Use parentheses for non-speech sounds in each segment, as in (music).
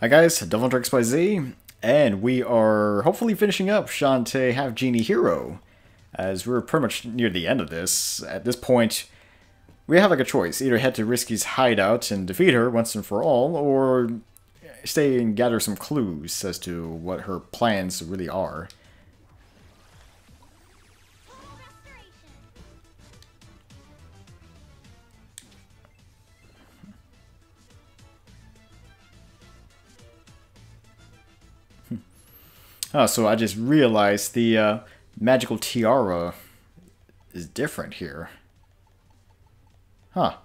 Hi guys, Devil Tricks by Z, and we are hopefully finishing up Shantae Half Genie Hero, as we're pretty much near the end of this. At this point, we have like a choice, either head to Risky's hideout and defeat her once and for all, or stay and gather some clues as to what her plans really are. Oh, so I just realized the uh, magical tiara is different here. Huh.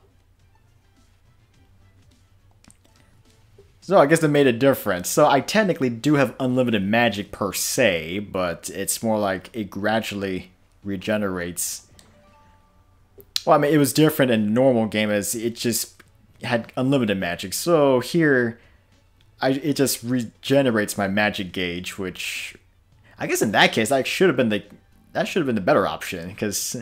So I guess it made a difference. So I technically do have unlimited magic per se, but it's more like it gradually regenerates. Well, I mean, it was different in normal game as it just had unlimited magic. So here, I, it just regenerates my magic gauge, which I guess in that case that should have been the that should have been the better option because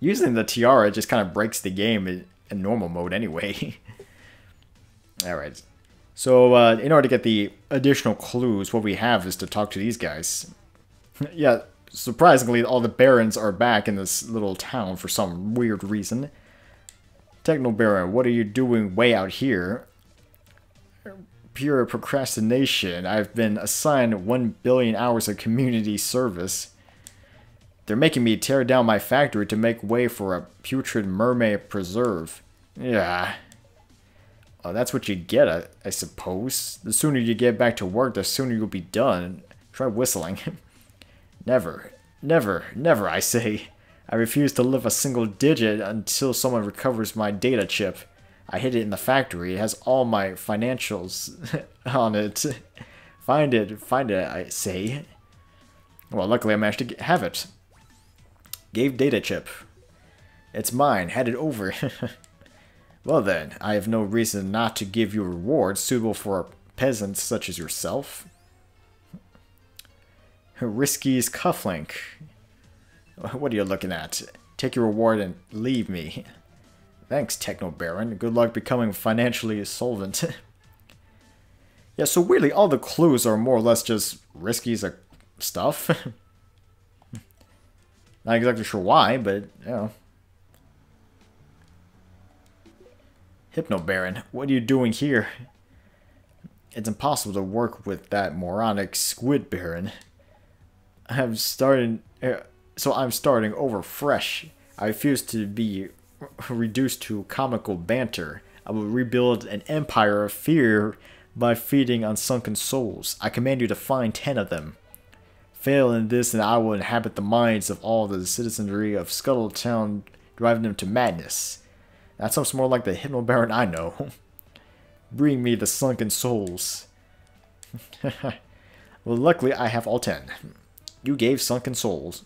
using the tiara just kind of breaks the game in, in normal mode anyway. (laughs) All right. So uh, in order to get the additional clues, what we have is to talk to these guys. (laughs) yeah, surprisingly, all the barons are back in this little town for some weird reason. Techno Baron, what are you doing way out here? Pure procrastination. I've been assigned 1 billion hours of community service. They're making me tear down my factory to make way for a putrid mermaid preserve. Yeah. That's what you get, I, I suppose. The sooner you get back to work, the sooner you'll be done. Try whistling. (laughs) never, never, never, I say. I refuse to live a single digit until someone recovers my data chip. I hid it in the factory. It has all my financials (laughs) on it. Find it, find it, I say. Well, luckily I managed to have it. Gave data chip. It's mine, hand it over. (laughs) well then, I have no reason not to give you a reward suitable for peasants such as yourself. Risky's cufflink. What are you looking at? Take your reward and leave me. Thanks, Techno Baron. Good luck becoming financially solvent. (laughs) yeah, so weirdly, all the clues are more or less just risky stuff. (laughs) Not exactly sure why, but, you know. Hypno Baron, what are you doing here? It's impossible to work with that moronic Squid Baron. I'm starting... Uh, so I'm starting over fresh. I refuse to be (laughs) reduced to comical banter. I will rebuild an empire of fear by feeding on sunken souls. I command you to find ten of them. Fail in this, and I will inhabit the minds of all the citizenry of Scuttletown, driving them to madness. That sounds more like the Hypno Baron I know. (laughs) Bring me the sunken souls. (laughs) well, luckily I have all ten. You gave sunken souls.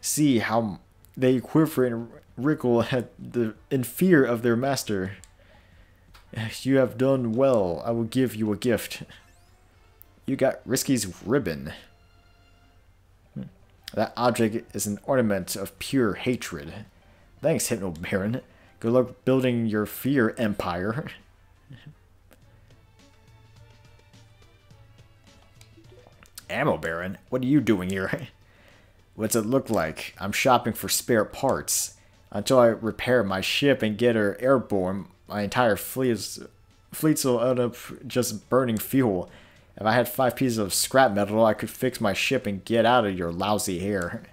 See how they quiver and wrinkle at the in fear of their master. You have done well. I will give you a gift. You got Risky's ribbon. Hmm. That object is an ornament of pure hatred. Thanks, Hypno Baron. Good luck building your fear empire. (laughs) Ammo Baron? What are you doing here? (laughs) What's it look like? I'm shopping for spare parts. Until I repair my ship and get her airborne, my entire fleet is, fleets will end up just burning fuel. If I had five pieces of scrap metal, I could fix my ship and get out of your lousy hair. (laughs)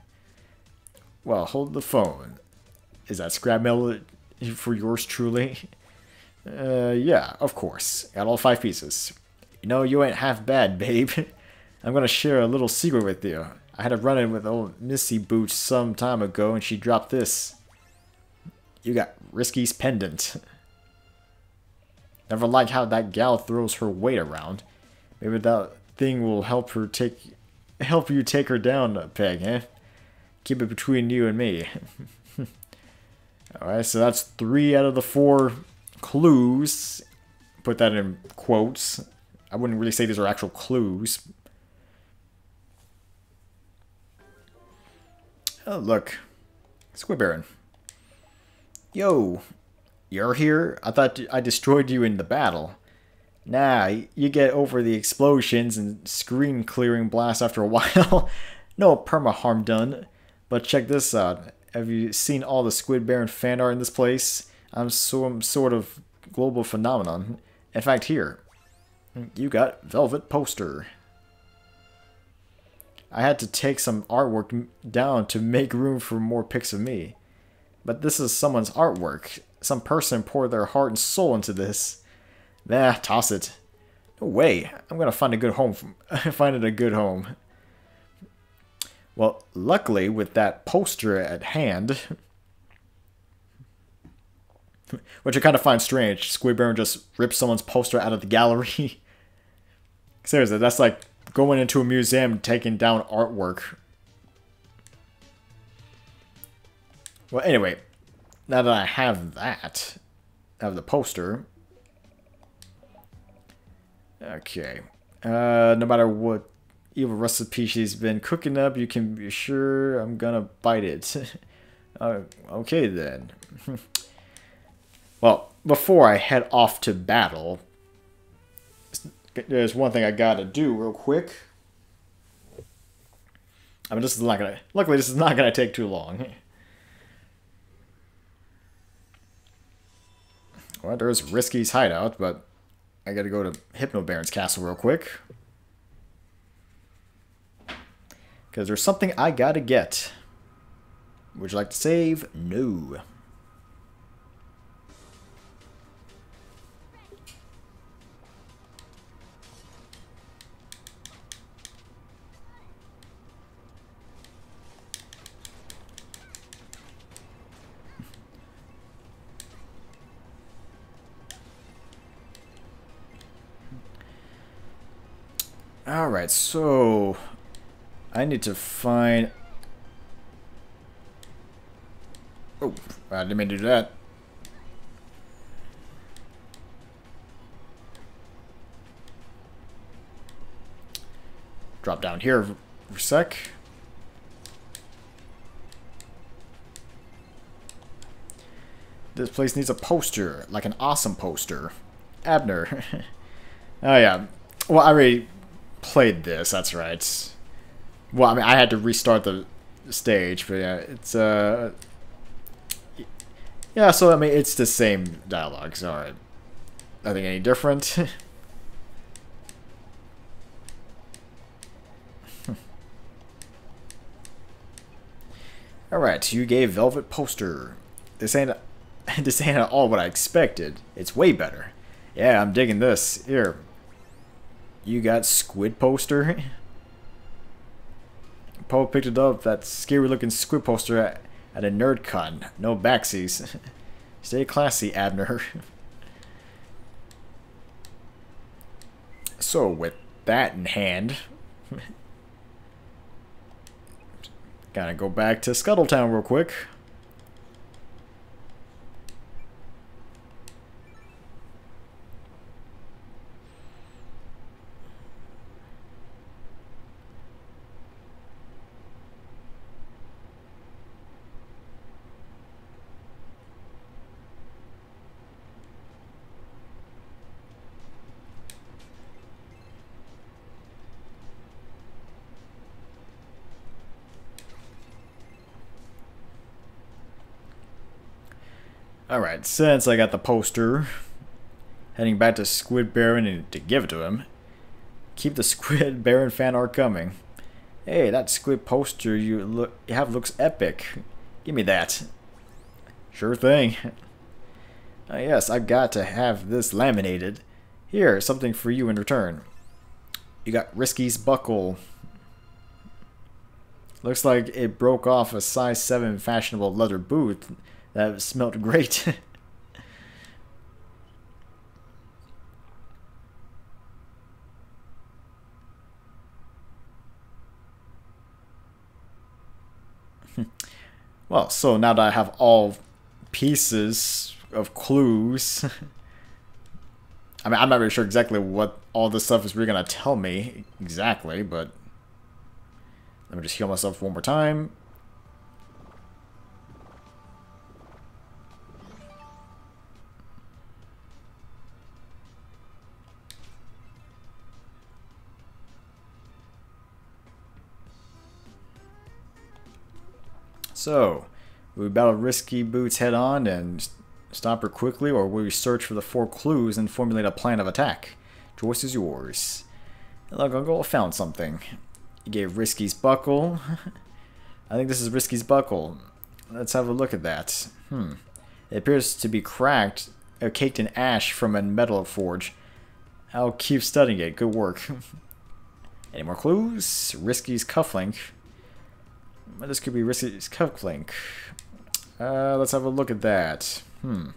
Well, hold the phone. Is that scrap metal for yours truly? (laughs) Uh, yeah, of course. Got all five pieces. You know, you ain't half bad, (laughs) babe. I'm gonna share a little secret with you. I had a run-in with old Missy Boots some time ago, and she dropped this. You got Risky's pendant. Never like how that gal throws her weight around. Maybe that thing will help her take help you take her down peg, eh? Keep it between you and me. (laughs) Alright, so that's three out of the four clues. Put that in quotes. I wouldn't really say these are actual clues. Oh, look. Squid Baron. Yo, you're here? I thought I destroyed you in the battle. Nah, you get over the explosions and screen clearing blast after a (laughs) while. no perma harm done. But check this out. Have you seen all the Squid Baron fan art in this place? I'm some sort of global phenomenon. In fact, here, you got Velvet Poster. I had to take some artwork down to make room for more pics of me. But this is someone's artwork. Some person poured their heart and soul into this. Nah, toss it. No way. I'm gonna find a good home. (laughs) find it a good home. Well, luckily, with that poster at hand, (laughs) which I kind of find strange, Squid Baron just ripped someone's poster out of the gallery. (laughs) Seriously, that's like going into a museum taking down artwork. Well, anyway, now that I have that, I have the poster. Okay. Uh, no matter what evil recipe she's been cooking up, you can be sure I'm gonna bite it. (laughs) uh, okay then. (laughs) well, before I head off to battle, there's one thing I gotta do real quick. I mean, this is not gonna. Luckily, this is not gonna take too long. (laughs) Well, there's Risky's hideout, but I gotta go to Hypno Baron's castle real quick. Because there's something I gotta get. Would you like to save? No. So... I need to find... Oh, I didn't mean to do that. Drop down here for a sec. This place needs a poster, like an awesome poster. Abner. (laughs) oh yeah. Well, I already played this. That's right. Well, I mean, I had to restart the stage, but yeah, it's uh, yeah. So I mean, it's the same dialogue. So alright, nothing any different. (laughs) Alright, you gave Velvet Poster. This ain't (laughs) this ain't at all what I expected. It's way better. Yeah, I'm digging this. Here, you got Squid poster. Poe picked it up, that scary looking squid poster at, at a nerd con. No backsies. (laughs) Stay classy, Abner. so, with that in hand, (laughs) gotta go back to Scuttletown real quick. Alright, since I got the poster, heading back to Squid Baron to give it to him, keep the (laughs) Squid Baron fan art coming. Hey, that squid poster you look you have looks epic. Give me that. Sure thing. Uh, (laughs) yes, I've got to have this laminated. Here, something for you in return. You got Risky's buckle. Looks like it broke off a size 7 fashionable leather boot that smelled great. (laughs) well, so now that I have all pieces of clues, (laughs) I mean, I'm not really sure exactly what all this stuff is really going to tell me exactly, but let me just heal myself one more time. So, will we battle Risky Boots head on and stop her quickly, or will we search for the four clues and formulate a plan of attack? Choice is yours. Look, Uncle found something. You gave Risky's buckle. (laughs) I think this is Risky's buckle. Let's have a look at that. Hmm. It appears to be cracked, or caked in ash from a metal forge. I'll keep studying it. Good work. (laughs) Any more clues? Risky's cufflink. This could be Risky's cufflink. Uh, let's have a look at that. Hmm.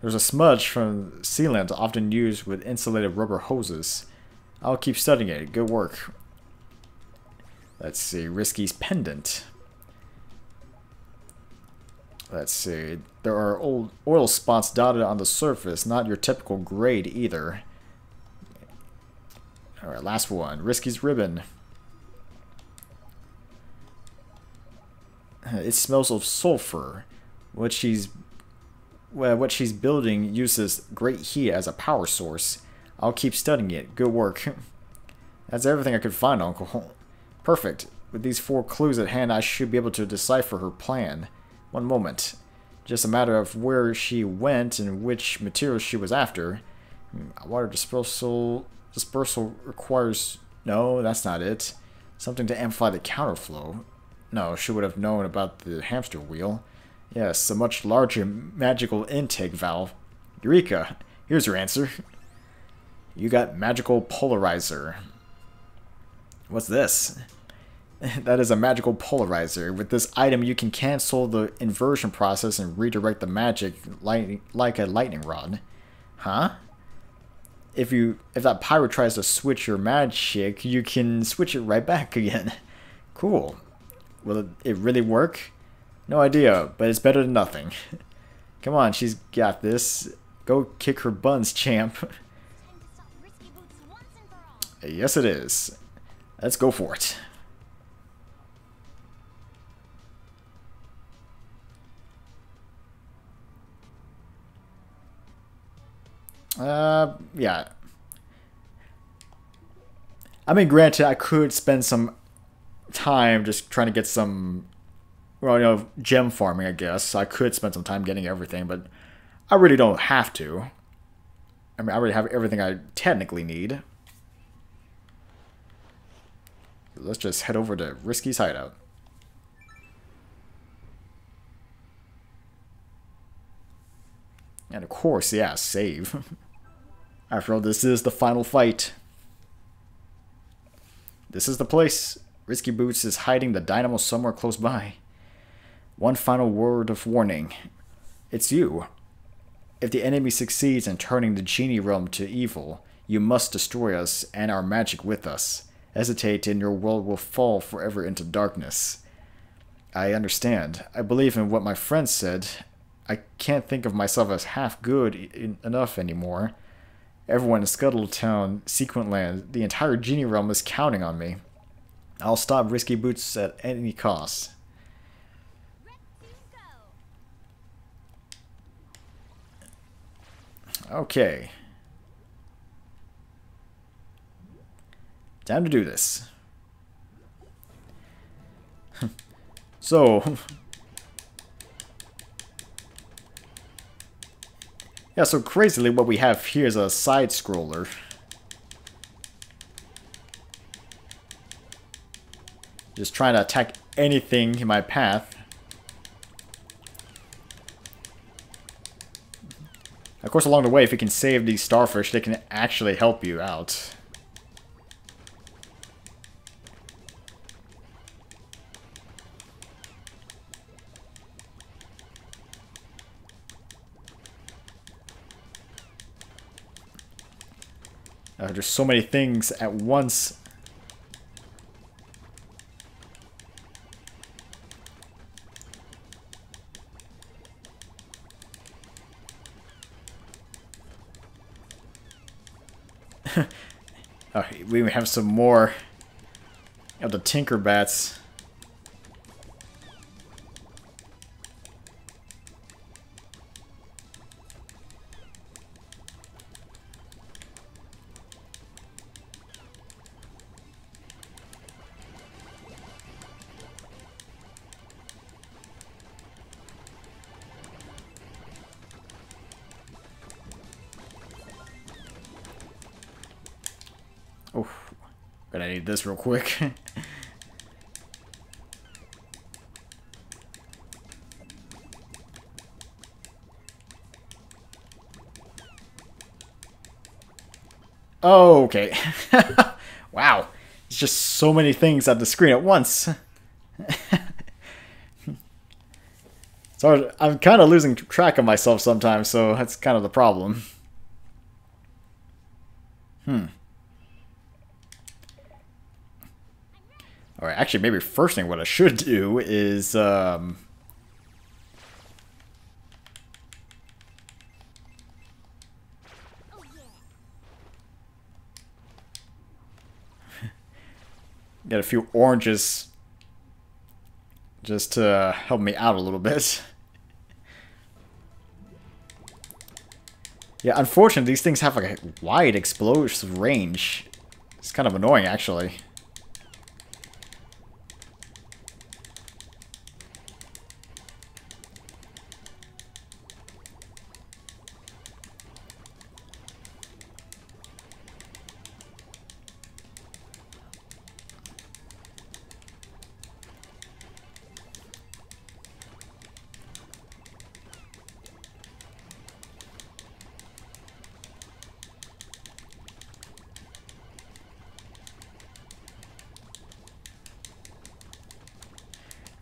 There's a smudge from sealant often used with insulated rubber hoses. I'll keep studying it. Good work. Let's see. Risky's pendant. Let's see. There are old oil spots dotted on the surface. Not your typical grade either. Alright, last one. Risky's ribbon. It smells of sulfur. What she's well, what she's building uses great heat as a power source. I'll keep studying it. Good work. (laughs) That's everything I could find, Uncle. (laughs) Perfect. With these four clues at hand, I should be able to decipher her plan. One moment. Just a matter of where she went and which materials she was after. Hmm, water dispersal dispersal requires... No, that's not it. Something to amplify the counterflow. No, she would have known about the hamster wheel. Yes, a much larger magical intake valve. Eureka! Here's your answer. You got magical polarizer. What's this? (laughs) that is a magical polarizer. With this item, you can cancel the inversion process and redirect the magic light, like a lightning rod. Huh? If you if that pirate tries to switch your magic, you can switch it right back again. (laughs) cool. Will it, really work? No idea, but it's better than nothing. (laughs) Come on, she's got this. Go kick her buns, champ. (laughs) yes, it is. Let's go for it. Uh, yeah. I mean, granted, I could spend some time just trying to get some, well, you know, gem farming, I guess. I could spend some time getting everything, but I really don't have to. I mean, I already have everything I technically need. Let's just head over to Risky's hideout. And of course, yeah, save. (laughs) After all, this is the final fight. This is the place. Risky Boots is hiding the dynamo somewhere close by. One final word of warning. It's you. If the enemy succeeds in turning the genie realm to evil, you must destroy us and our magic with us. Hesitate and your world will fall forever into darkness. I understand. I believe in what my friend said. I can't think of myself as half good enough anymore. Everyone in Scuttletown, Sequin Land, the entire genie realm is counting on me. I'll stop Risky Boots at any cost. Okay. Time to do this. (laughs) so, (laughs) Yeah, so crazily what we have here is a side Just trying to attack anything in my path. Of course, along the way, if you can save these starfish, they can actually help you out. Uh, there's so many things at once. oh, we have some more of the Tinkerbats. Gonna need this real quick. (laughs) Oh, okay. (laughs) wow. It's just so many things on the screen at once. (laughs) so I'm kind of losing track of myself sometimes, so that's kind of the problem. Hmm. Alright, actually, maybe first thing what I should do is, um... (laughs) Get a few oranges just to help me out a little bit. (laughs) yeah, unfortunately, these things have like a wide explosive range. It's kind of annoying, actually.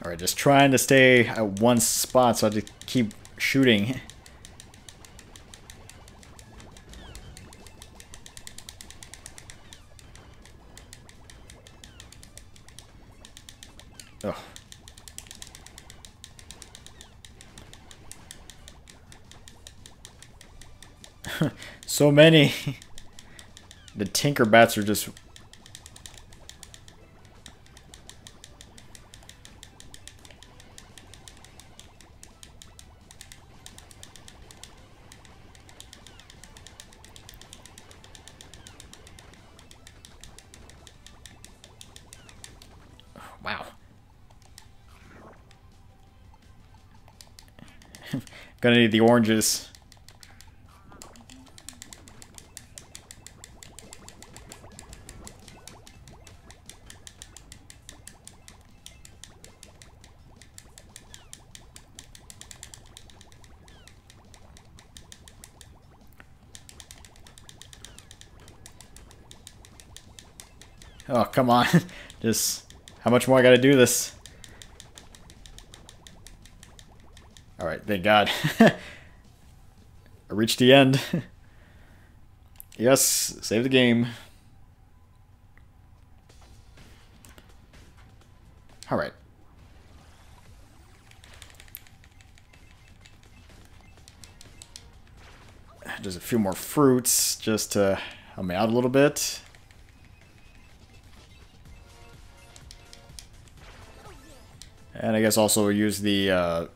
Alright, just trying to stay at one spot so I have to keep shooting. Oh. (laughs) so many. (laughs) the Tinkerbats are just Gonna need the oranges. Oh, come on. (laughs) Just how much more I gotta do this? Thank God. I reached the end. yes, save the game. Alright. Just a few more fruits just to help me out a little bit. And I guess also use the, uh,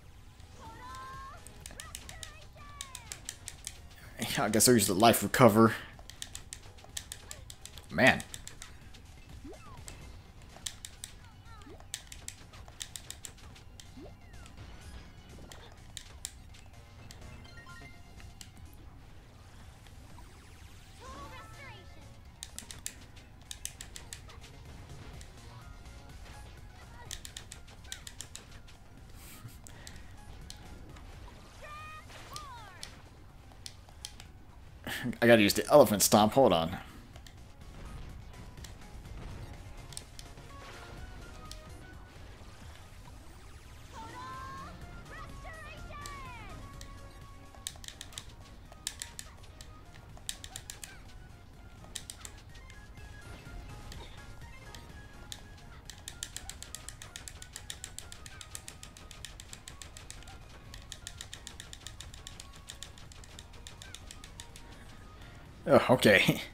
I guess I'll use the life recover. Man. I the elephant stomp. Hold on. Oh, okay. (laughs)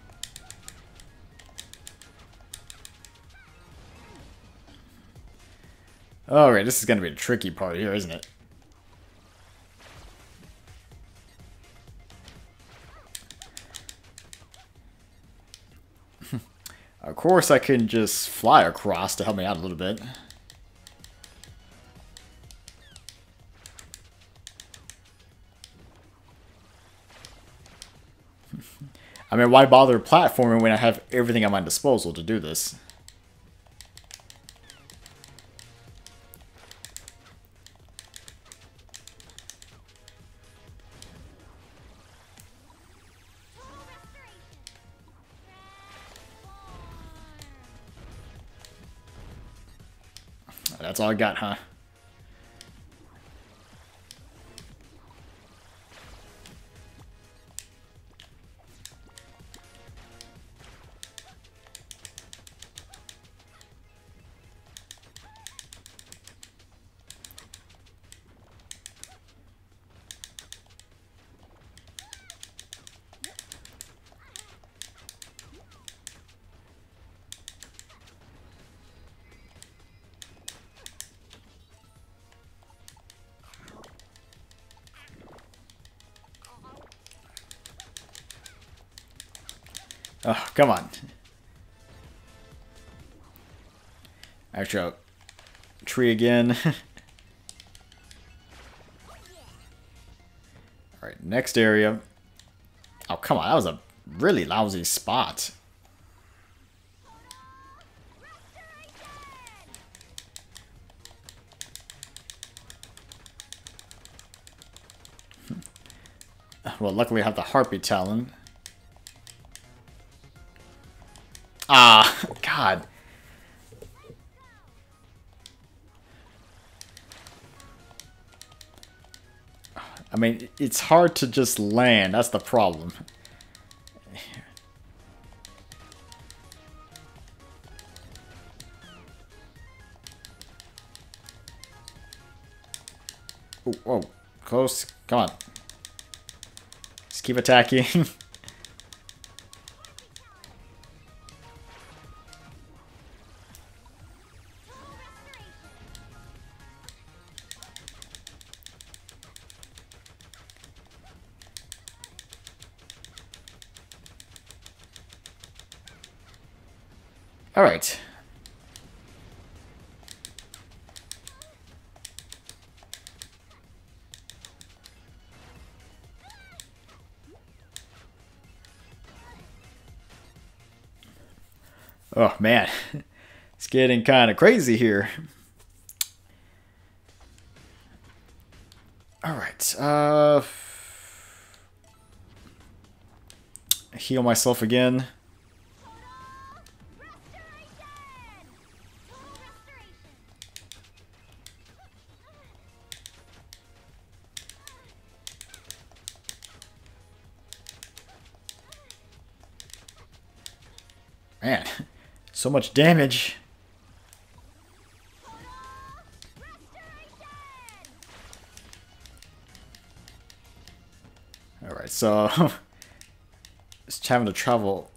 Alright, this is gonna be a tricky part here, isn't it? (laughs) of course I can just fly across to help me out a little bit. I mean, why bother platforming when I have everything at my disposal to do this? That's all I got, huh? Oh, come on. Actually, tree again. (laughs) Alright, next area. Oh, come on. That was a really lousy spot. Hmm. well, luckily I have the Harpy Talon. Ah, God. I mean, it's hard to just land. That's the problem. Oh. Close. Come on. Just keep attacking. (laughs) Oh man, (laughs) it's getting kind of crazy here. All right. Uh, heal myself again. So much damage. Alright, so... (laughs) just having to travel...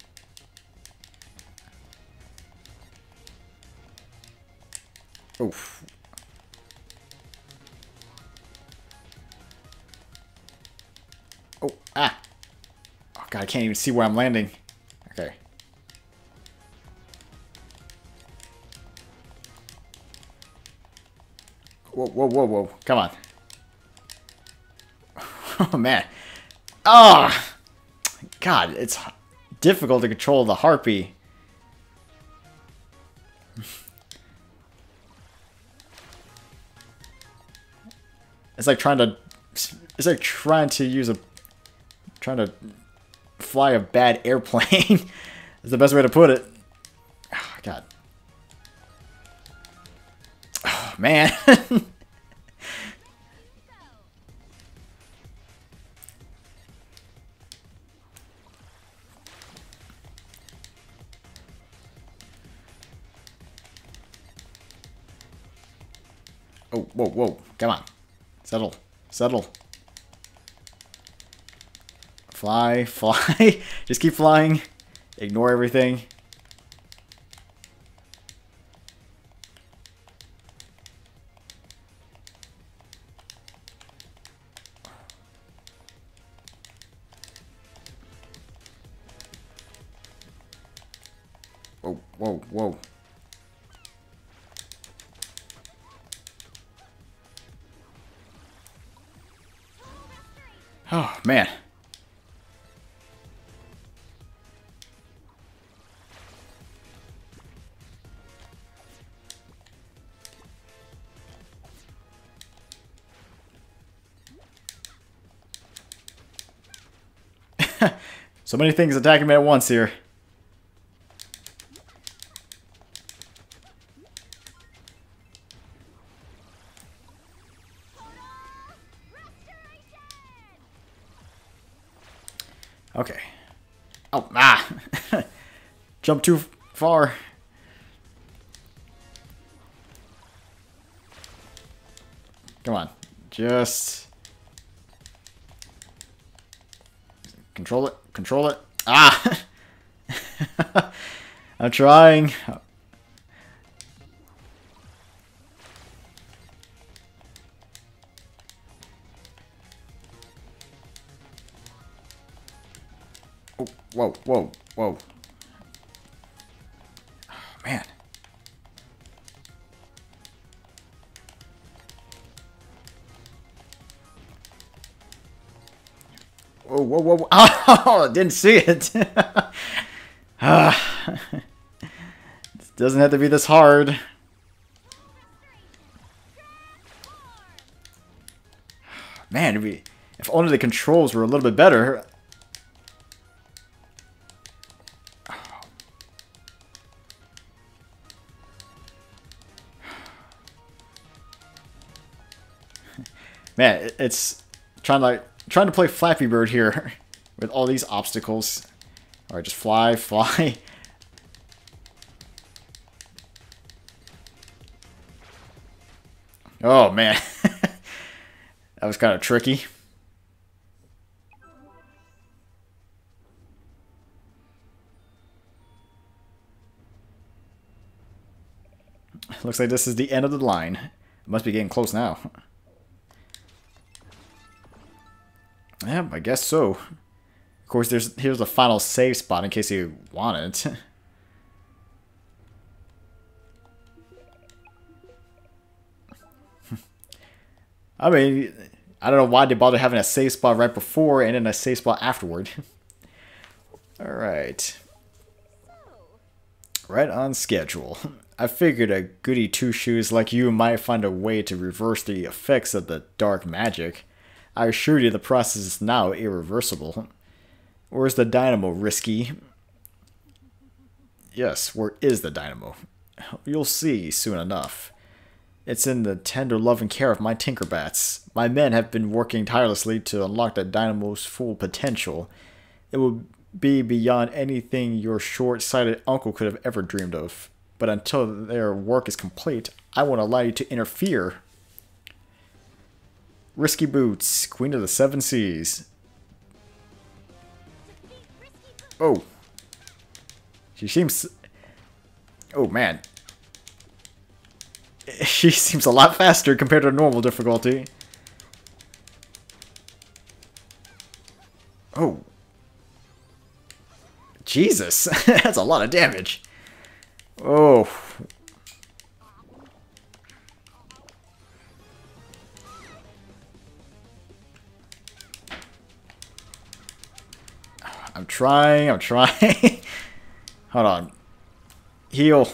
Oof. Oh, ah! Oh god, I can't even see where I'm landing. Whoa, whoa, whoa. Come on. (laughs) Oh, man. Oh! God, it's difficult to control the harpy. It's like trying to... It's like trying to use a... Trying to fly a bad (laughs) airplane. is the best way to put it. Oh, God. Oh, man. (laughs) whoa, whoa. Come on. Settle. Settle. Fly, (laughs) fly. Just keep flying. Ignore everything. So many things attacking me at once here. Okay. Oh, ah! (laughs) Jump too far. Come on. Just... Control it. Control it. Ah! (laughs) I'm trying. Oh, whoa, whoa, whoa. Whoa, whoa, whoa. (laughs) Oh, didn't see it. (laughs) ah. (laughs) Doesn't have to be this hard. (sighs) Man, we, if only the controls were a little bit better. (sighs) Man, it's trying to like trying to play Flappy Bird here (laughs) with all these obstacles. Alright, just fly, (laughs) fly. Oh, man. (laughs) that was kind of tricky. Looks like this is the end of the line. Must be getting close now. Yeah, I guess so. Of course, there's here's the final save spot in case you want it. (laughs) I mean, I don't know why they bother having a save spot right before and then a save spot afterward. (laughs) Alright. Right on schedule. I figured a goody two-shoes like you might find a way to reverse the effects of the dark magic. I assure you the process is now irreversible. Where's the dynamo, Risky? Yes, where is the dynamo? You'll see soon enough. It's in the tender loving care of my Tinkerbats. My men have been working tirelessly to unlock the dynamo's full potential. It will be beyond anything your short-sighted uncle could have ever dreamed of. But until their work is complete, I won't allow you to interfere. Risky Boots, Queen of the Seven Seas. Oh. She seems... Oh, man. (laughs) She seems a lot faster compared to normal difficulty. Oh. Jesus. (laughs) That's a lot of damage. Oh. I'm trying, I'm trying. (laughs) Hold on. Heal.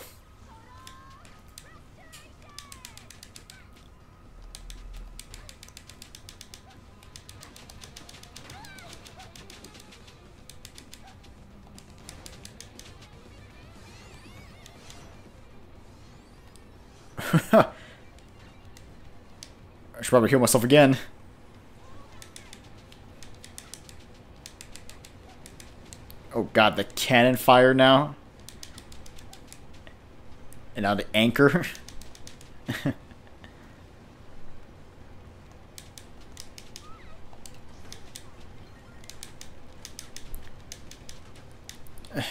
(laughs) I should probably heal myself again. God, the cannon fire now. And now the anchor. (laughs)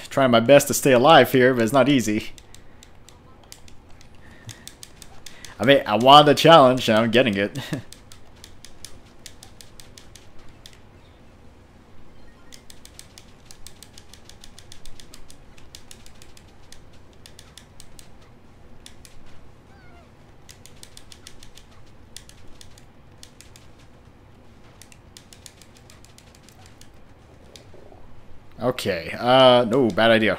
Trying my best to stay alive here, but it's not easy. I mean, I wanted the challenge, and I'm getting it. (laughs) Okay, uh, no, bad idea.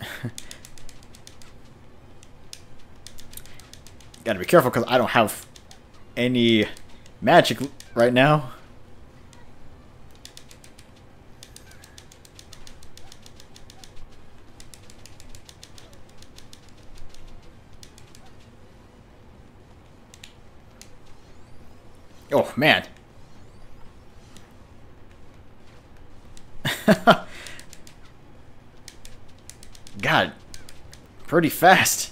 (laughs) Gotta be careful because I don't have any magic right now. Oh, man. (laughs) God, pretty fast.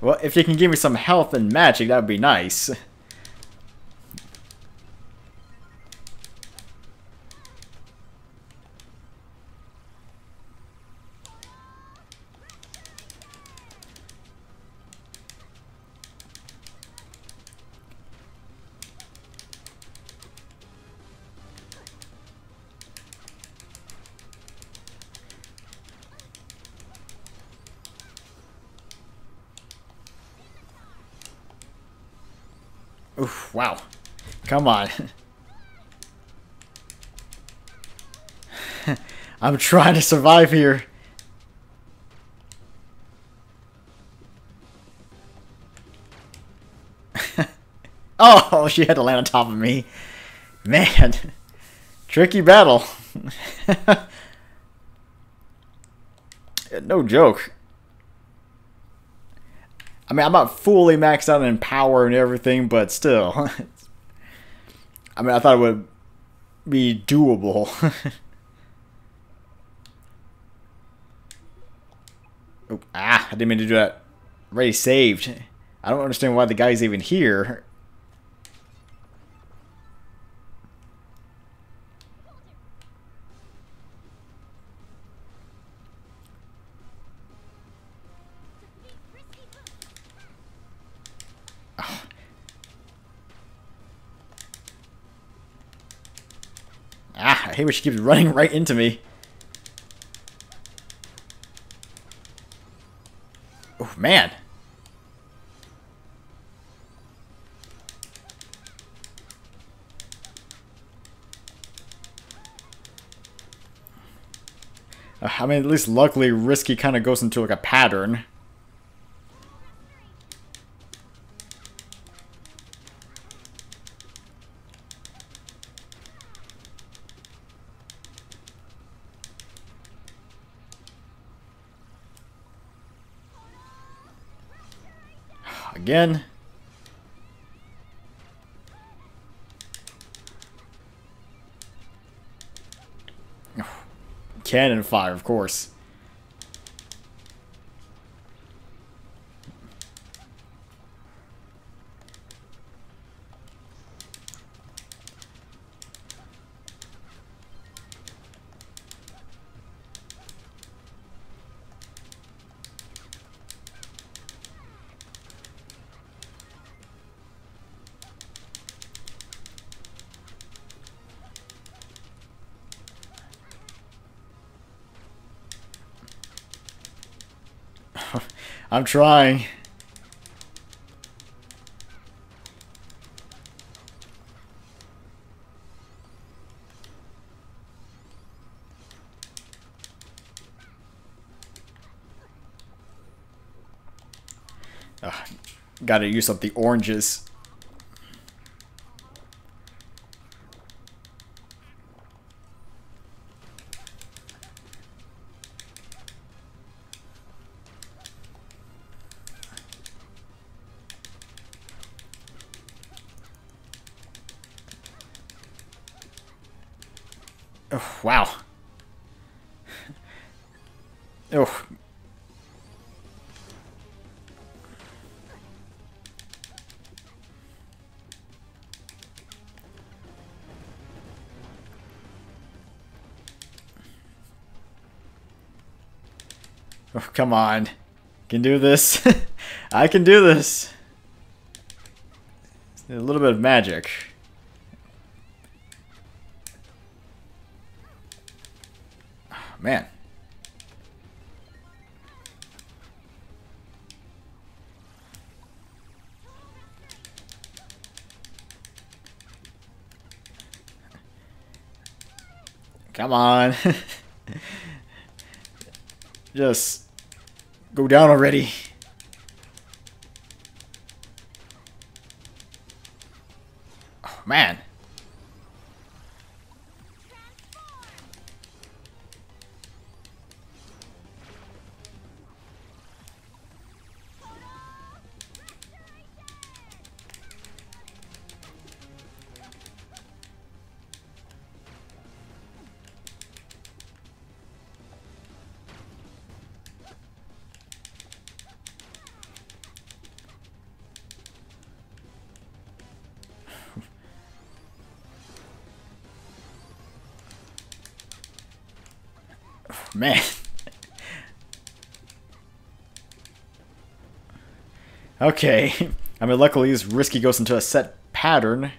well, you can give me some health and magic, that would be nice. Come on. (laughs) I'm trying to survive here. (laughs) oh, (laughs) she had to land on top of me. Man. Tricky battle. no joke. I mean, I'm not fully maxed out in power and everything, but still. I mean, I thought it would be doable. (laughs) oh, ah, I didn't mean to do that. Already saved. I don't understand why the guy's even here. Hate when she keeps running (laughs) right into me. Oh, man. Uh, I mean, at least luckily Risky kind of goes into like a pattern. Again. Cannon fire, of course. Trying. gotta use up the oranges. Oh, come on. Can do this. (laughs) I can do this. A little bit of magic. Oh, man. Come on. (laughs) Just go down already. Oh, man. Man. Okay. (laughs) I mean, luckily this risky goes into a set pattern.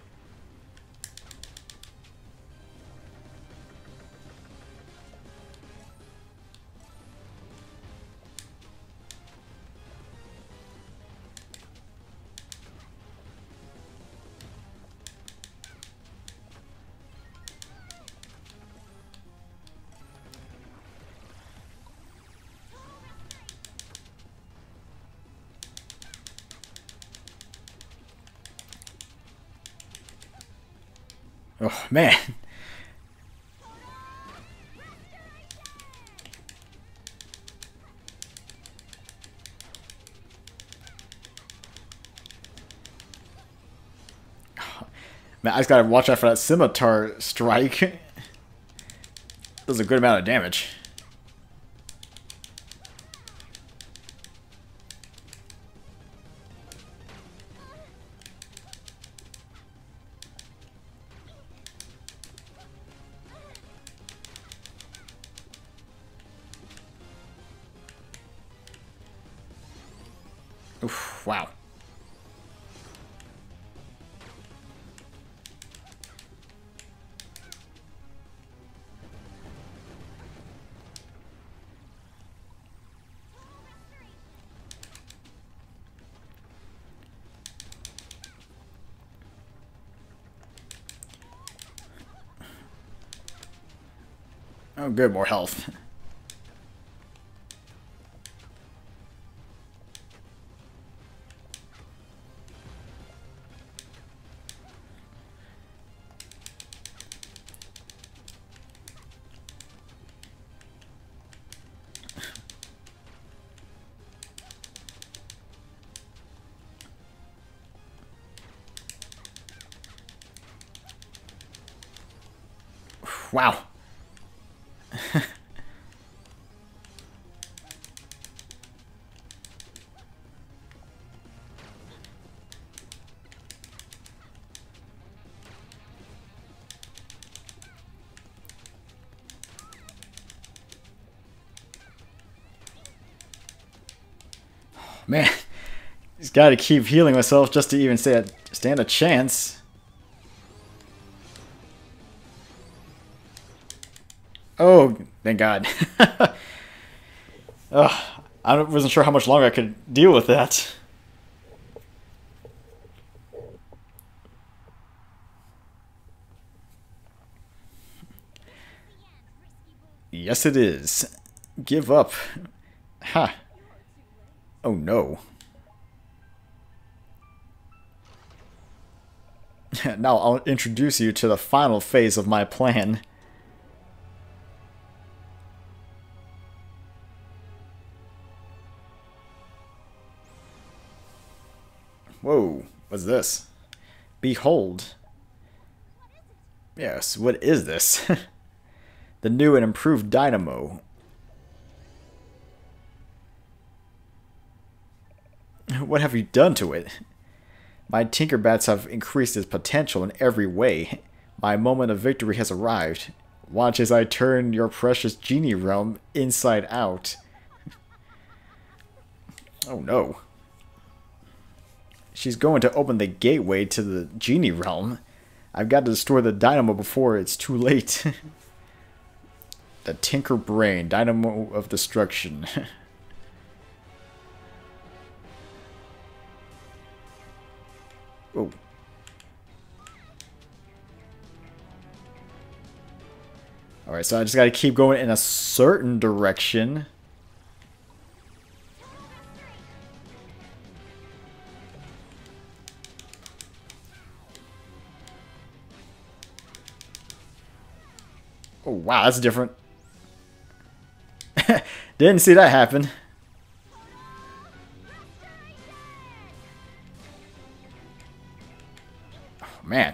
Man. Man, I just gotta watch out for that scimitar strike. (laughs) Does a good amount of damage. Good, more health. Man, just gotta keep healing myself just to even say stand a chance. Oh, thank God. (laughs) Ugh, I wasn't sure how much longer I could deal with that. Yes, it is. Give up. Ha. Oh no. (laughs) now I'll introduce you to the final phase of my plan. Whoa, what's this? Behold. Yes, what is this? (laughs) the new and improved Dynamo. What have you done to it? My Tinkerbats have increased its potential in every way. My moment of victory has arrived. Watch as I turn your precious genie realm inside out. oh no. She's going to open the gateway to the genie realm. I've got to destroy the dynamo before it's too late. (laughs) the Tinker Brain, Dynamo of Destruction. (laughs) oh. Alright, so I just gotta keep going in a certain direction. Oh, wow, that's different. (laughs) Didn't see that happen. Man. (laughs)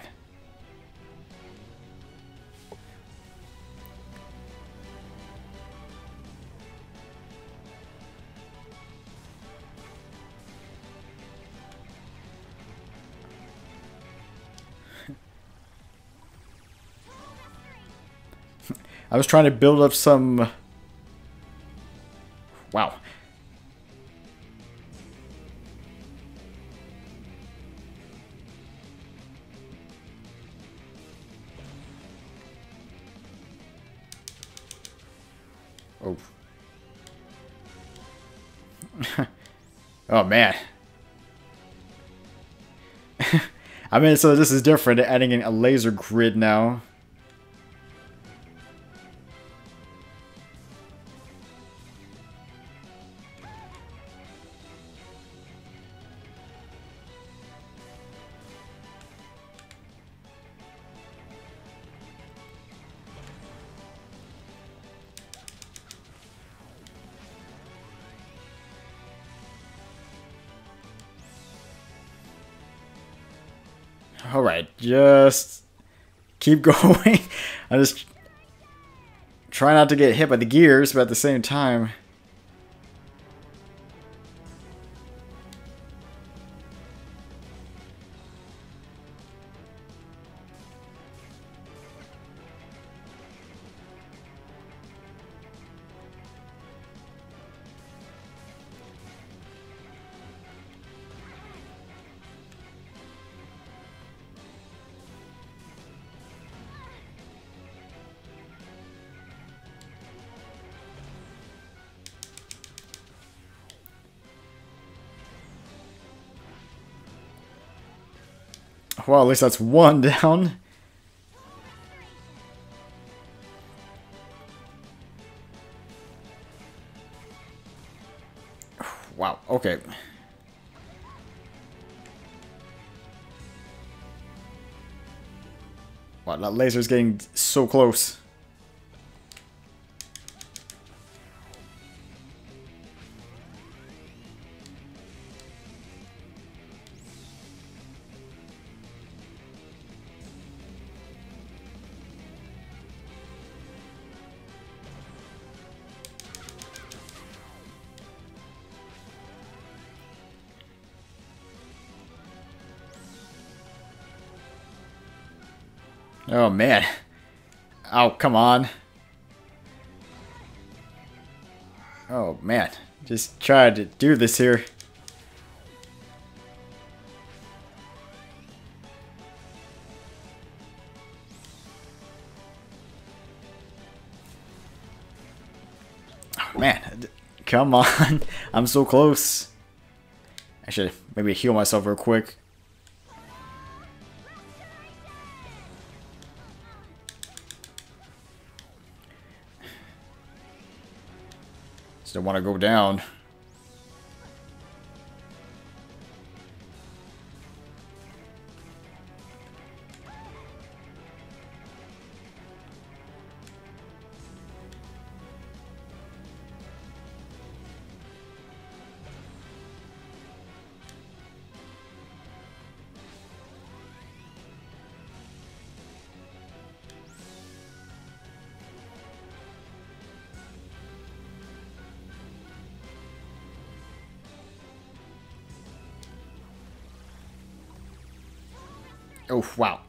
I was trying to build up some... Uh, wow. Oh. (laughs) oh, man. (laughs) I mean, so this is different, adding in a laser grid now. Keep (laughs) going. I just try not to get hit by the gears, but at the same time... Well, at least that's one down. (sighs) Wow, okay. Wow, that laser's getting so close. Oh, man. Oh, come on. Oh, man. Just tried to do this here. Oh, man. Come on. (laughs) I'm so close. I should maybe heal myself real quick. Still want to go down.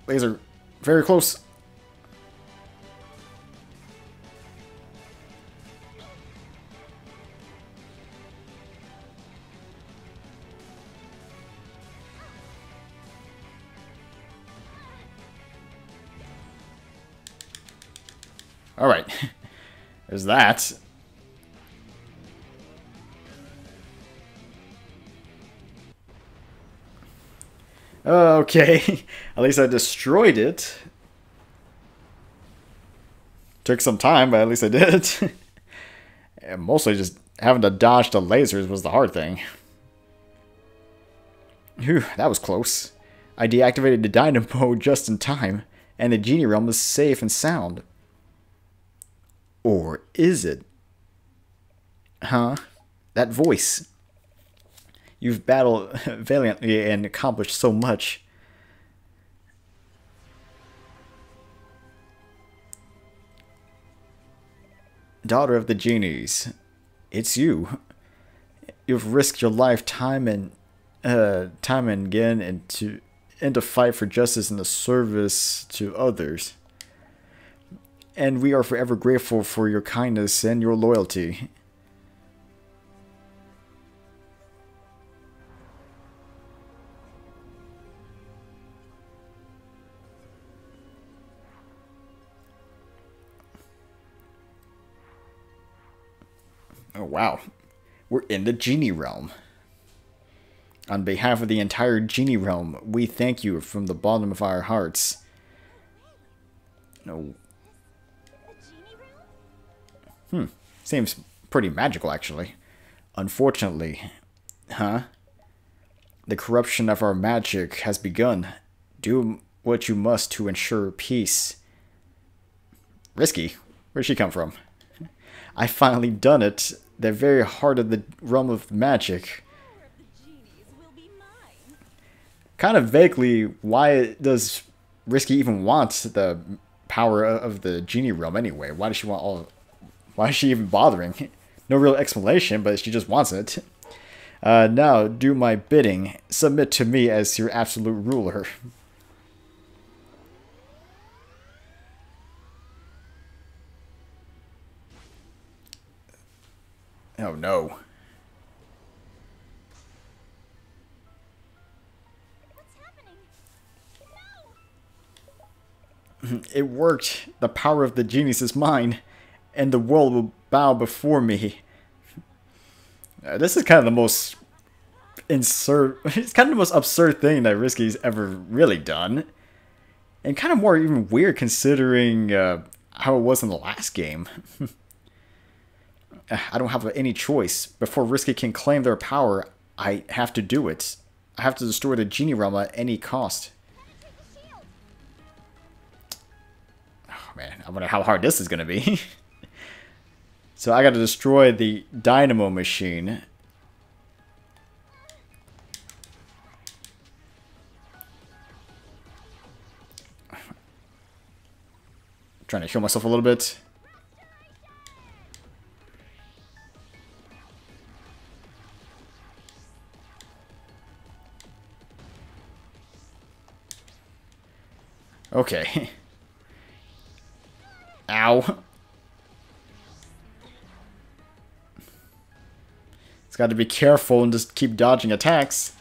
Laser very close. All right. (laughs) There's that. Oh, okay, (laughs) at least I destroyed it. Took some time, but at least I did. (laughs) mostly just having to dodge the lasers was the hard thing. Whew, that was close. I deactivated the dynamo (laughs) just in time, and the genie realm is safe and sound. Or is it? Huh? That voice. You've battled (laughs) valiantly and accomplished so much. Daughter of the genies, it's you. You've risked your life time and uh, time and again into into fight for justice and the service to others. And we are forever grateful for your kindness and your loyalty. Wow. We're in the genie realm. On behalf of the entire genie realm, we thank you from the bottom of our hearts. No. Hmm. Seems pretty magical, actually. Unfortunately. Huh? The corruption of our magic has begun. Do what you must to ensure peace. Risky? Where'd she come from? (laughs) I finally done it the very heart of the realm of magic. Kind of vaguely, why does Risky even want the power of the genie realm anyway? Why does she want all? Why is she even bothering? (laughs) No real explanation, but she just wants it. Uh, now, do my bidding. Submit to me as your absolute ruler. Oh no. It worked. The power of the genius is mine, and the world will bow before me. Uh, this is kind of the most insert. (laughs) It's kind of the most absurd thing that Risky's ever really done, and kind of more even weird considering uh, how it was in the last game. (laughs) I don't have any choice. Before Risky can claim their power, I have to do it. I have to destroy the Genie Realm at any cost. Oh man, I wonder how hard this is to be. (laughs) so I got to destroy the Dynamo Machine. (sighs) Trying to heal myself a little bit. Okay. (laughs) Ow. It's got to be careful and just keep dodging attacks.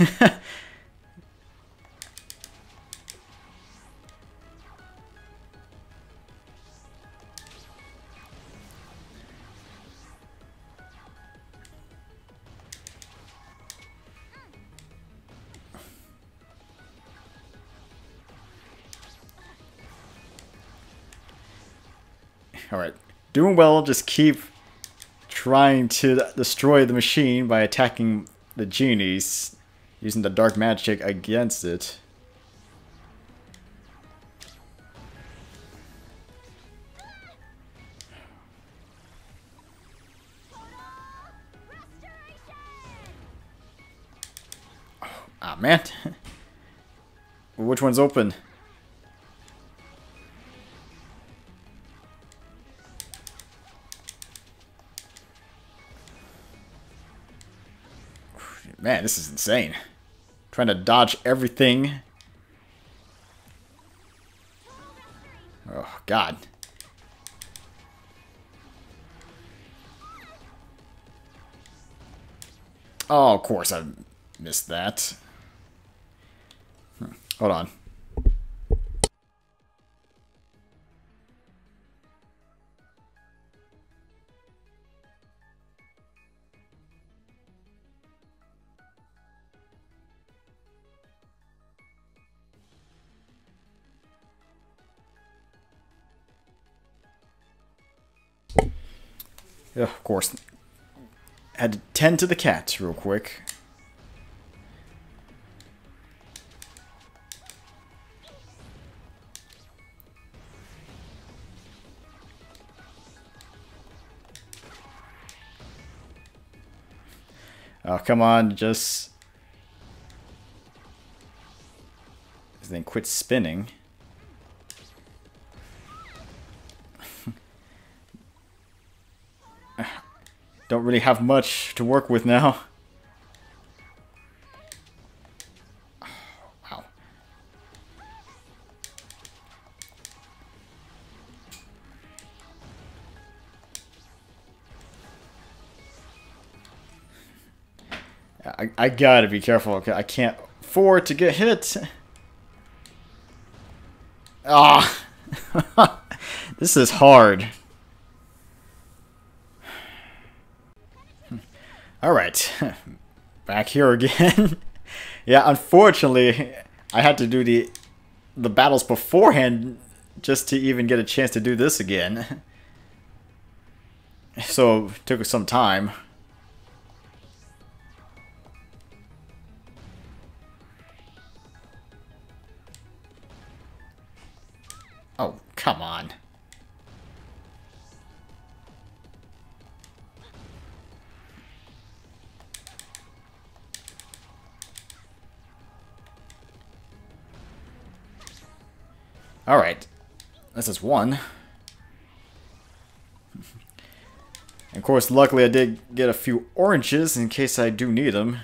(laughs) (laughs) Doing well, just keep trying to destroy the machine by attacking the genies, using the dark magic against it. Ah, oh, man. (laughs) Which one's open? Man, this is insane. Trying to dodge everything. Oh, God. Oh, of course I missed that. Hmm. Hold on. Yeah, of course. Had to tend to the cats real quick. Oh, come on, just... Then quit spinning. Don't really have much to work with now. Wow. I, I gotta be careful. Okay, I can't afford to get hit. Ah, (laughs) this is hard. All right, back here again. (laughs) yeah, unfortunately, I had to do the the battles beforehand just to even get a chance to do this again. (laughs) So it took some time. Oh, come on. Alright. This is one. of course, luckily I did get a few oranges in case I do need them.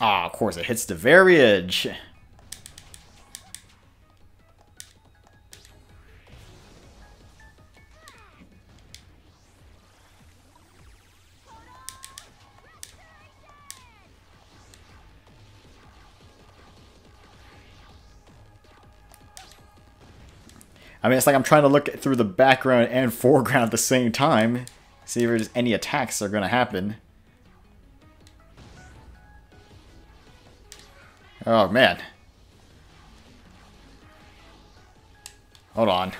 Ah, of course, it hits the very edge. I mean, it's like I'm trying to look through the background and (laughs) foreground at the same time. See if there's any attacks that are going to happen. Oh, man. Hold on.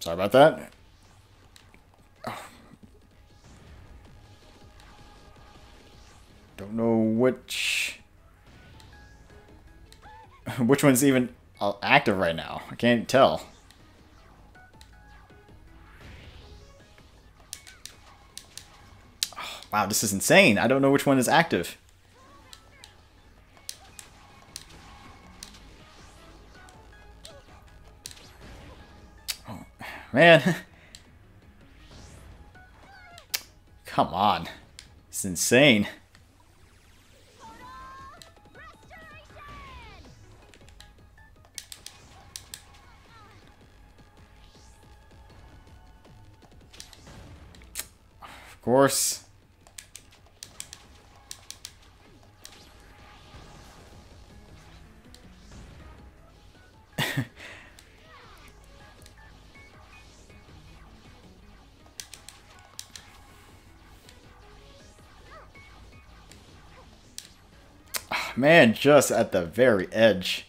Sorry about that. Don't know which... (laughs) Which one's even uh, active right now. I can't tell. (sighs) Wow, this is insane. I don't know which one is active. Man. (laughs) Come on. It's insane. Of course. (laughs) Man, just at the very edge.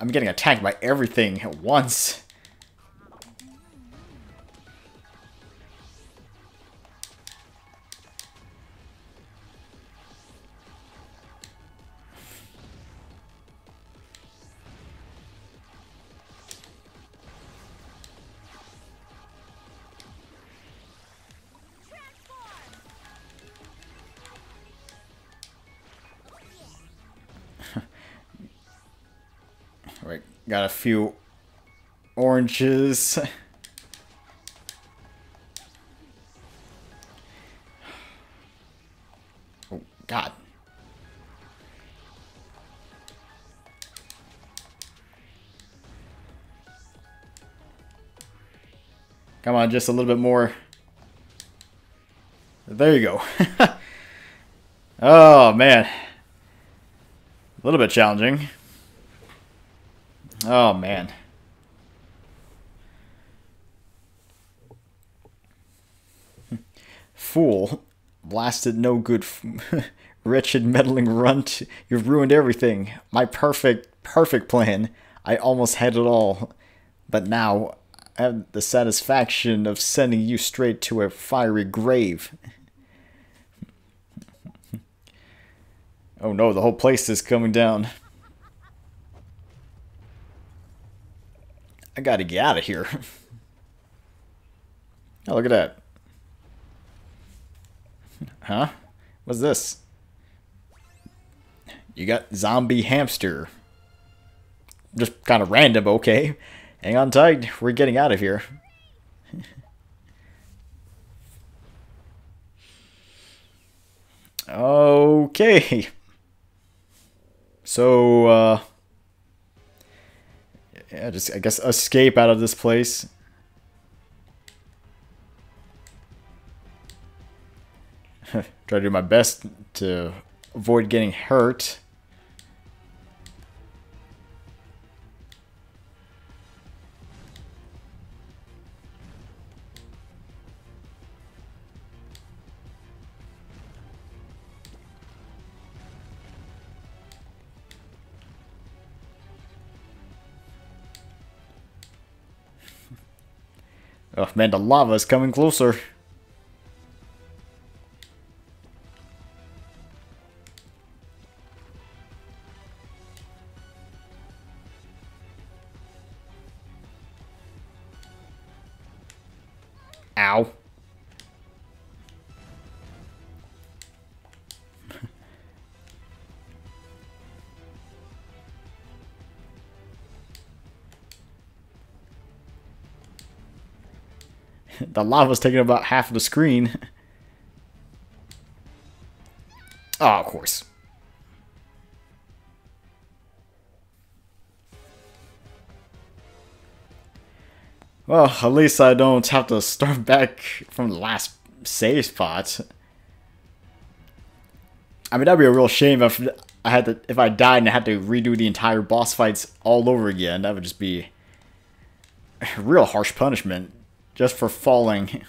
I'm getting attacked by everything at once. Got a few oranges. Oh, God. Come on, just a little bit more. There you go. (laughs) oh, man. A little bit challenging. Oh, man. Fool. Blasted no good wretched (laughs) meddling runt. You've ruined everything. My perfect, perfect plan. I almost had it all. But now I have the satisfaction of sending you straight to a fiery grave. (laughs) oh no, the whole place is coming down. I gotta get out of here. (laughs) oh, look at that. Huh? What's this? You got zombie hamster. Just kind of random, okay. Hang on tight, we're getting out of here. (laughs) okay. So, uh... Yeah, just, I guess, escape out of this place. (laughs) Try to do my best to avoid getting hurt. Oh man, the lava is coming closer. The lava's taking about half of the screen. (laughs) oh, of course. Well, at least I don't have to start (laughs) back from the last save spot. I mean, that'd be a real shame if I had to, if I died and I had to redo the entire boss fights all over again. That would just be a (sighs) real harsh punishment just for falling.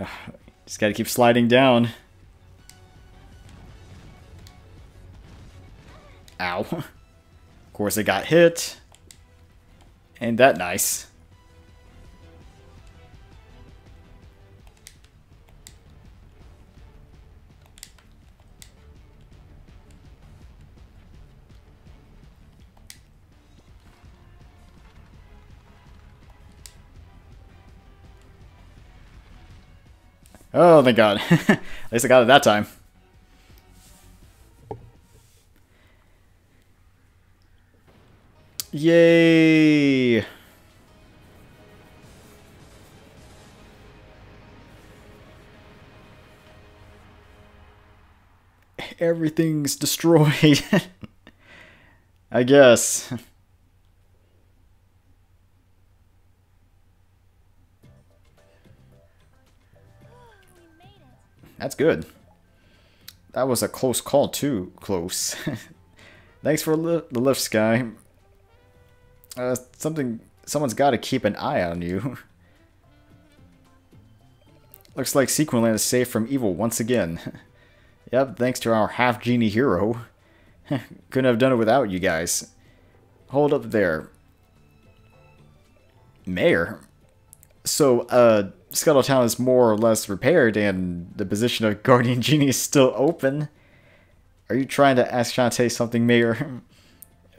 (sighs) Just gotta keep sliding down. Of course it got hit. Ain't that nice. Oh, thank God. (laughs) At least I got it that time. Yay! Everything's destroyed. (laughs) I guess. That's good. That was a close call too. Close. (laughs) Thanks for the lift, Sky. Uh, something, someone's got to keep an eye on you. (laughs) Looks like Sequin Land is safe from evil once again. (laughs) yep, thanks to our half-genie hero. (laughs) Couldn't have done it without you guys. Hold up there. Mayor? So, uh, Scuttle Town is more or less repaired, and the position of Guardian Genie is still open. Are you trying to ask Shantae something, Mayor?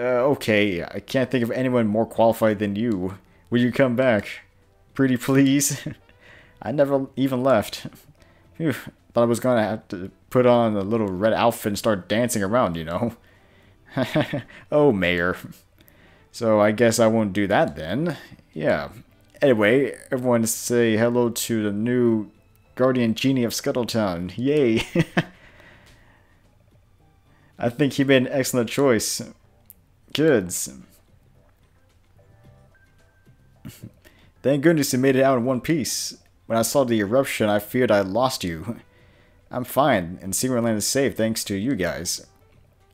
Uh, okay, I can't think of anyone more qualified than you. Will you come back? Pretty please? (laughs) I never even left. Phew, thought I was gonna have to put on a little red outfit and start dancing around, you know? (laughs) oh, Mayor. So I guess I won't do that then. Yeah. Anyway, everyone say hello to the new Guardian Genie of Scuttle Town. Yay! (laughs) I think he made an excellent choice. Kids. Thank goodness you made it out in one piece. When I saw the eruption, I feared I lost you. I'm fine, and Sequin Land is safe thanks to you guys.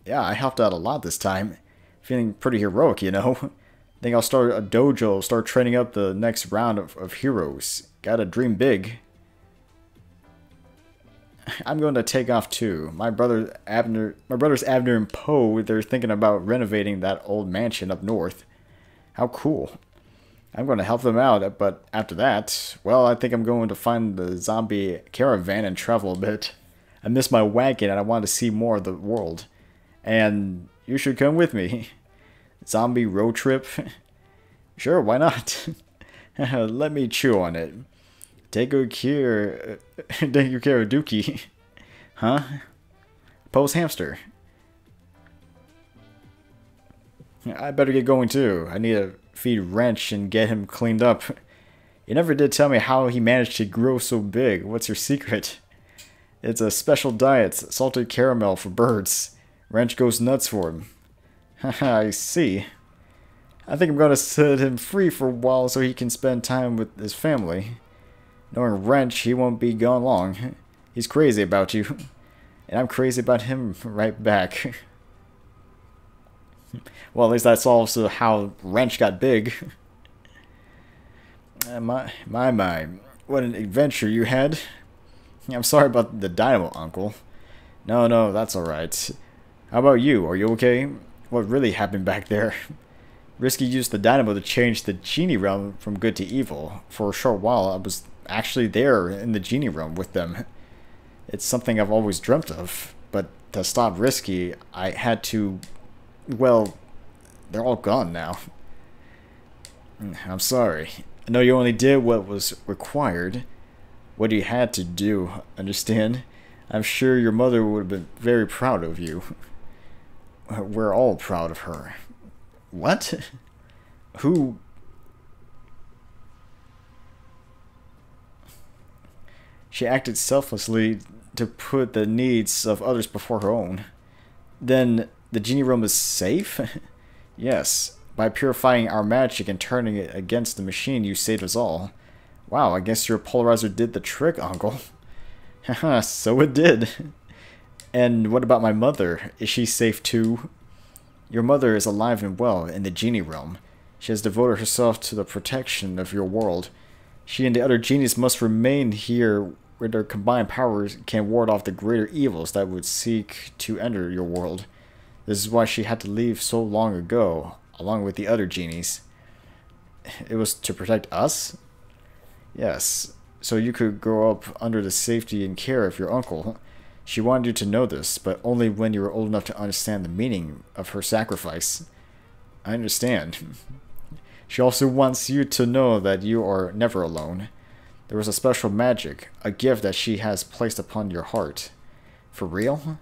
Yeah, I helped out a lot this time. Feeling pretty heroic, you know? (laughs) Think I'll start a dojo, start training up the next round of, of heroes. Gotta dream big. (laughs) I'm going to take off too. My brother Abner, my brothers Abner and Poe, they're thinking about renovating that old mansion up north. How cool. I'm going to help them out, but after that, well, I think I'm going to find the zombie caravan and travel a bit. I miss my wagon and I want to see more of the world. And you should come with me. (laughs) Zombie road trip? (laughs) sure, why not? Let me chew on it. Take good care. Take good care of Dookie. huh? Post hamster. I better get going too. I need to feed Wrench and get him cleaned up. You never did tell me how he managed to grow so big. What's your secret? It's a special diet, salted caramel for birds. Wrench goes nuts for him. Haha, I see. I think I'm to set him free for a while so he can spend time with his family. Knowing Wrench, he won't be gone long. He's crazy about you. And I'm crazy about him right back. well, at least that's also how Wrench got big. Uh, my, my, my. What an adventure you had. I'm sorry about the dynamo, Uncle. No, no, that's alright. How about you? Are you okay? What really happened back there? Risky used the dynamo to change the genie realm from good to evil. For a short while, I was actually there in the genie realm with them. It's something I've always dreamt of, but to stop Risky, I had to... Well, they're all gone now. Mm, I'm sorry. I know you only did what was required. What you had to do, understand? I'm sure your mother would have been very proud of you. We're all proud of her. What? (laughs) Who She acted selflessly to put the needs of others before her own. Then the genie realm is safe? (laughs) yes, by purifying our magic and turning it against the machine, you saved us all. Wow, I guess your polarizer did the trick, Uncle. (laughs) Haha, so it did. (laughs) And what about my mother? Is she safe too? Your mother is alive and well in the genie realm. She has devoted herself to the protection of your world. She and the other genies must remain here where their combined powers can ward off the greater evils that would seek to enter your world. This is why she had to leave so long ago, along with the other genies. It was to protect us? Yes, so you could grow up under the safety and care of your uncle. She wanted you to know this, but only when you were old enough to understand the meaning of her sacrifice. I understand. (laughs) She also wants you to know that you are never alone. There was a special magic, a gift that she has placed upon your heart. For real?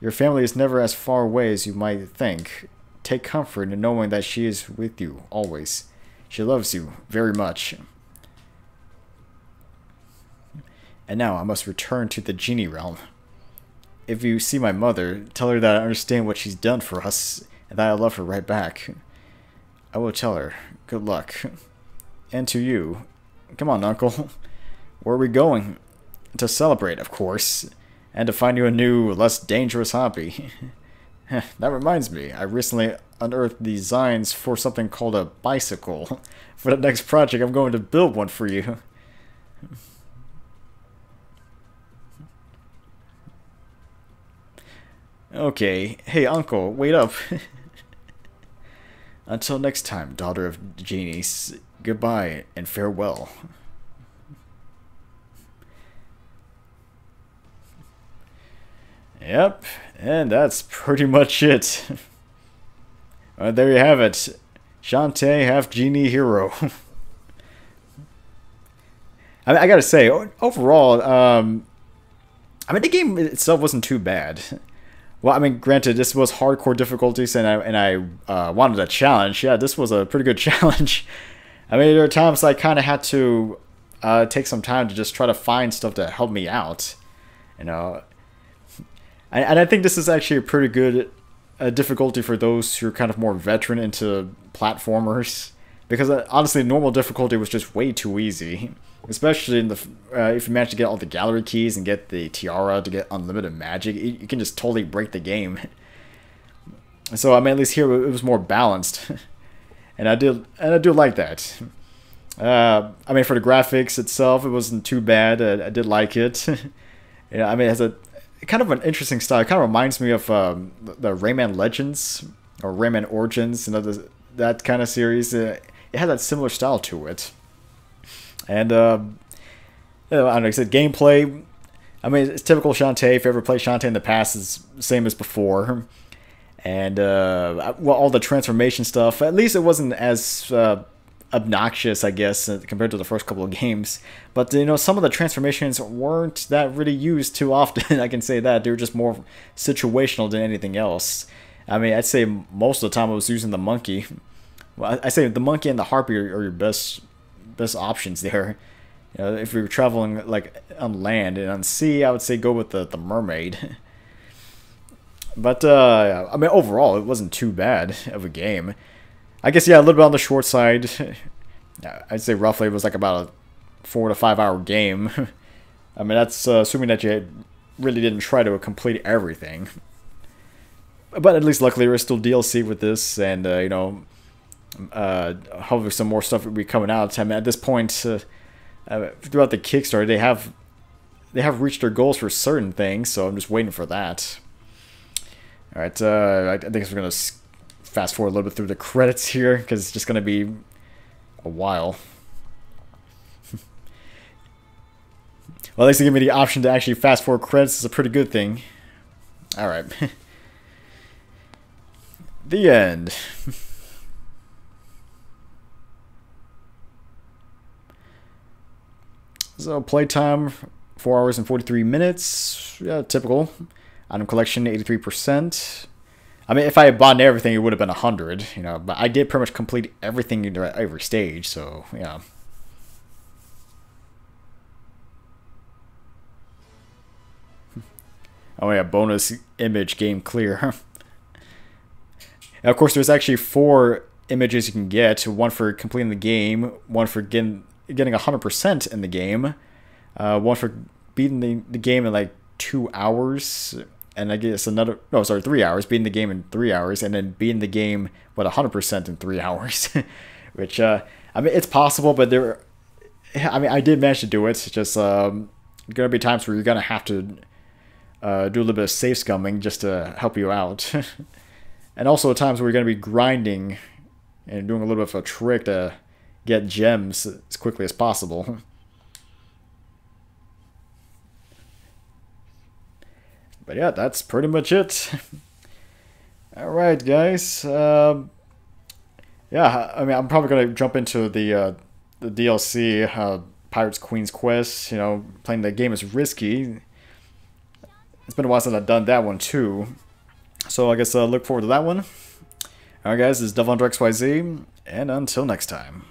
Your family is never as far away as you might think. Take comfort in knowing that she is with you always. She loves you very much. And now I must return to the genie realm. If you see my mother, tell her that I understand what she's done for us and that I love her right back. I will tell her. Good luck. And to you, Come on, Uncle. Where are we going? To celebrate, of course. And to find you a new, less dangerous hobby. (laughs) that reminds me, I recently unearthed designs for something called a bicycle. (laughs) For the next project, I'm going to build one for you. Okay, hey uncle, wait up. (laughs) Until next time, daughter of genies, goodbye and farewell. Yep, and that's pretty much it. Right, (laughs) there you have it. Shantae, half genie hero. (laughs) I, I gotta say, overall, um, I mean, the game itself wasn't too bad. Well, I mean, granted, this was hardcore difficulties, and I and I uh, wanted a challenge. Yeah, this was a pretty good (laughs) challenge. I mean, there were times I kind of had to uh, take some time to just try to find stuff to help me out. You know, and, and I think this is actually a pretty good uh, difficulty for those who are kind of more veteran into platformers. Because uh, honestly, normal difficulty was just way too easy. Especially in the uh, if you manage to get all the gallery keys and get the tiara to get unlimited magic, you can just totally break the game. So I mean, at least here it was more balanced, (laughs) and I did and I do like that. Uh, I mean, for the graphics itself, it wasn't too bad. I, I did like it. (laughs) yeah, I mean, it has a kind of an interesting style. It kind of reminds me of um, the Rayman Legends or Rayman Origins, you know, that kind of series. Uh, it had that similar style to it. And, uh, you know, I don't know, I said gameplay. I mean, it's typical Shantae. If you ever played Shantae in the past, it's same as before. And, uh, well, all the transformation stuff, at least it wasn't as uh, obnoxious, I guess, uh, compared to the first couple of (laughs) games. But you know, some of the transformations weren't that really used too often. (laughs) I can say that they were just more situational than anything else. I mean, I'd say most of the time I was using the monkey. Well, I say the monkey and the harpy are, are your best best options there. You know, if you're traveling like on land and on sea, I would say go with the the mermaid. (laughs) But uh, I mean, overall, it wasn't too bad of a game. I guess, yeah, a little bit on the short side. (laughs) I'd say roughly it was like about a four to five hour game. (laughs) I mean, that's uh, assuming that you really didn't try to complete everything. But at least luckily there is still DLC with this, and, uh, you know, uh, hopefully some more stuff will be coming out. I mean, at this point, uh, uh, throughout the Kickstarter, they have they have reached their goals for certain things, so I'm just waiting for that. All right, uh, I think we're gonna fast forward a little bit through the credits here because it's just to be a while. (laughs) well, at least they give me the option to actually fast forward credits is a pretty good thing. All right. (laughs) the end. (laughs) so playtime, 4 hours and 43 minutes. Yeah, typical. Item collection, 83%. I mean, if I had bought everything, it would have been 100, you know, but I did pretty much complete everything in every stage, so, yeah. (laughs) Oh yeah, bonus image game clear. now, (laughs) of course, there's actually four images you can get. One for completing the game, one for getting getting 100% in the game, uh, one for beating the, the game in like two hours, and I guess another no sorry three hours beating the game in three hours and then beating the game what hundred percent in three (laughs) hours, which uh, I mean it's possible, but there, I mean I did manage to do it. It's just um, gonna be times where you're gonna have to uh, do a little bit of save scumming just to help you out, (laughs) and also times where you're gonna be grinding and doing a little bit of a trick to get gems as quickly as possible. (laughs) but yeah, that's pretty much it. (laughs) All right, guys. Um, yeah, I mean, I'm probably gonna jump into the uh, the DLC, uh, Pirates Queen's Quest. You know, playing the game is risky. It's been a while since I've done that one too, so I guess uh, look forward to that one. All right, guys, this is Devil XYZ, and until next time.